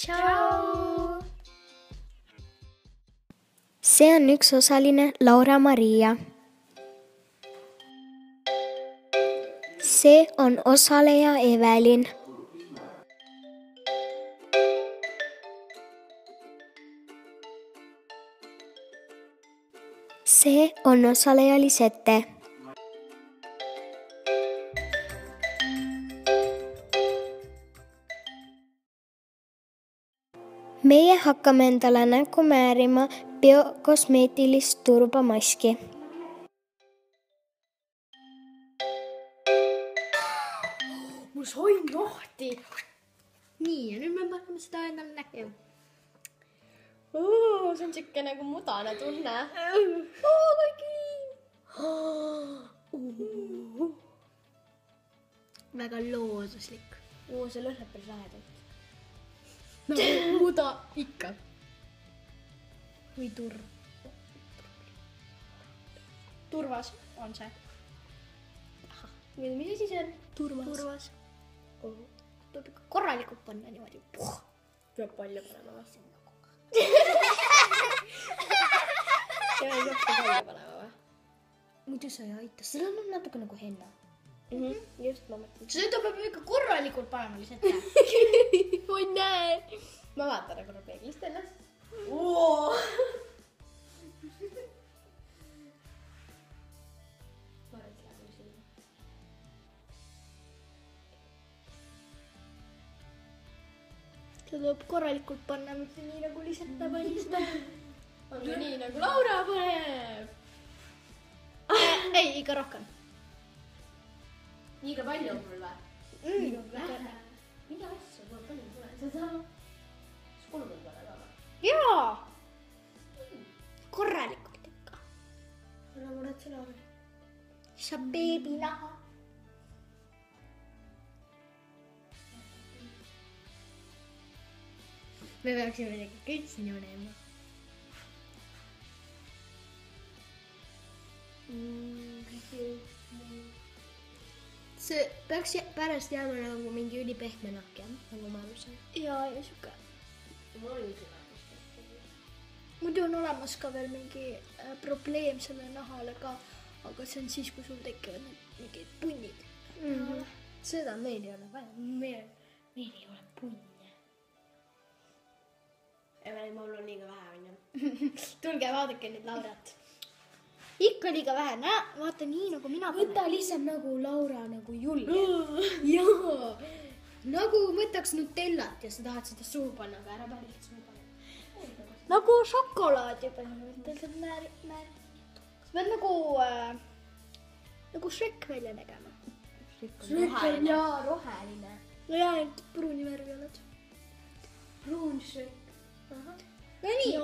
tšau. see on üks osaline Laura-Maria. see on osaleja Evelin. see on osaleja Lisette. Meie hakkame endale näkku määrima biokosmeetilist turbamaski. mul soin lahti. nii ja nüüd me paneme seda endale näkku. see on siuke nagu mudane tunne. väga looduslik. oo, see lõhnab päris lahedalt. Nagu muda ikka. või turv. turvas on see. mis asi see on? turvas, turvas.. tuleb ikka korralikult panna niimoodi. peab palju panema või? peab ka palju panema või? muidu sa ei aita, sellel on natuke nagu henna. Mhm, just, ma mõtlen. seda peab ikka korralikult panema lihtsalt. ma näen. ma vaatan korra peeglist ennast. seda tuleb korralikult panna, mitte nii nagu lihtsalt ta pani seda. aga nii nagu Laura paneb. ei, ikka rohkem. Liiga palju mul või? Mm, vähe. mida asja, ma palju pole seda. kas kolmkümmend pole ka või? jaa, korralikult ikka. ära muretse, Laura. sa beebinaha. me peaksime midagi kõik siin joonema. See peaks pärast jääma nagu mingi ülipehme nakk jah, nagu ma aru saan. jaa, ja sihuke. muidu on olemas ka veel mingi äh, probleem selle nahale ka, aga see on siis, kui sul tekivad mingid punnid mm. -hmm. seda meil ei ole vaja, meil, meil ei ole punne. Evelin, mul on liiga vähe, onju. tulge vaadake nüüd Laurat. Ikka liiga vähe, näe, vaata nii nagu mina võta lihtsalt nagu Laura nagu julge. jaa, nagu võtaks Nutellat ja sa tahad seda suhu panna, aga ära päriselt suhu panna. nagu šokolaadi põhimõtteliselt määr, määr. sa pead nagu äh,, nagu Shrek välja nägema. jaa, roheline. no jaa, ainult pruuni värvi oled. pruun Shrek. no nii,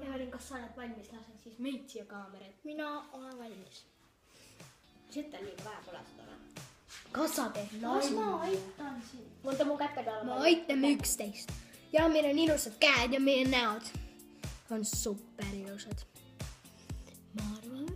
Joona. Evelin, kas sa oled valmis, lasen siis meid siia kaamera ette. mina olen valmis. liiga vähe, pole seda või? kas sa teed kas ma nalja? aitan sind? võta mu kätega alla. me aitame üksteist ja meil on ilusad käed ja meie näod on super ilusad. ma arvan,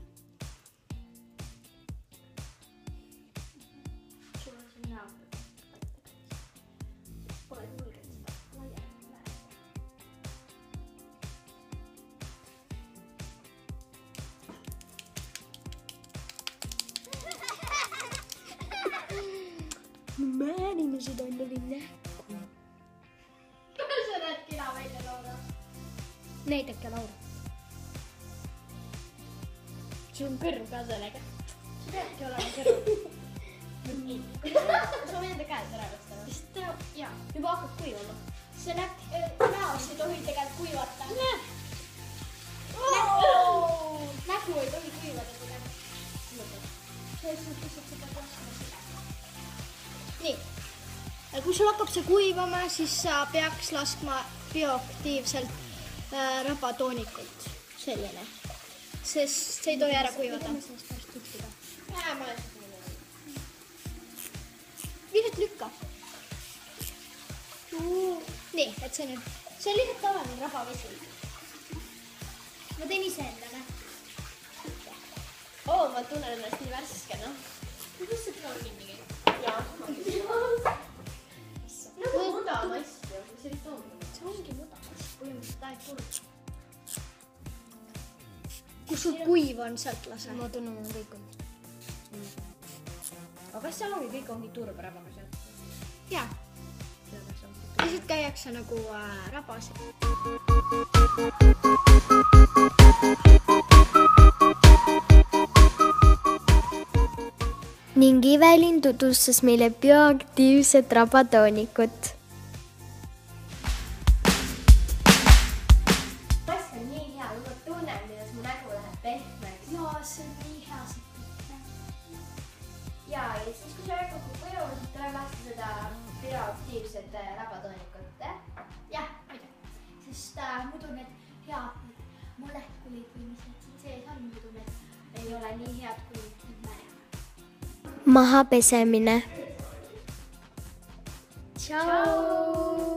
näidake Laura. sul on kõrv ka sellega. sul peabki olema kõrv. sa võid enda käed ära lasta sest ta, jaa, juba hakkab kuivama. see näpp, näos ei tohi tegelikult kuivata. nägu ei tohi kuivada tegelikult. selles mõttes, et sa pead laskma seda. nii, kui sul hakkab see kuivama, siis sa peaks laskma bioaktiivselt äh, rabatoonikult, selline, sest see ei tohi ära kuivada. lihtsalt lükka. nii, et see nüüd, see on lihtsalt tavaline rabavesi. ma teen iseendale. oo, ma tunnen ennast nii värskena. kuidas see proovib mingi? jaa. tai kurk. kui sul kuiv on, sealt lase. ma tunnen, et kõik on mm.. aga kas seal ongi, kõik ongi turbaräbaga seal? jaa. lihtsalt käiakse nagu äh, rabas. ning Ivelin tutvustas meile bioaktiivset rabatoonikut ja, ja siis, kui sa hakkad koju, siis tuleb lasta seda bioaktiivset äh, rabatoonikut, jah? muidugi, sest äh, muidu need head molekulid või mis need siin sees on, muidu need ei ole nii head, kui need näevad. maha pesemine. tšau.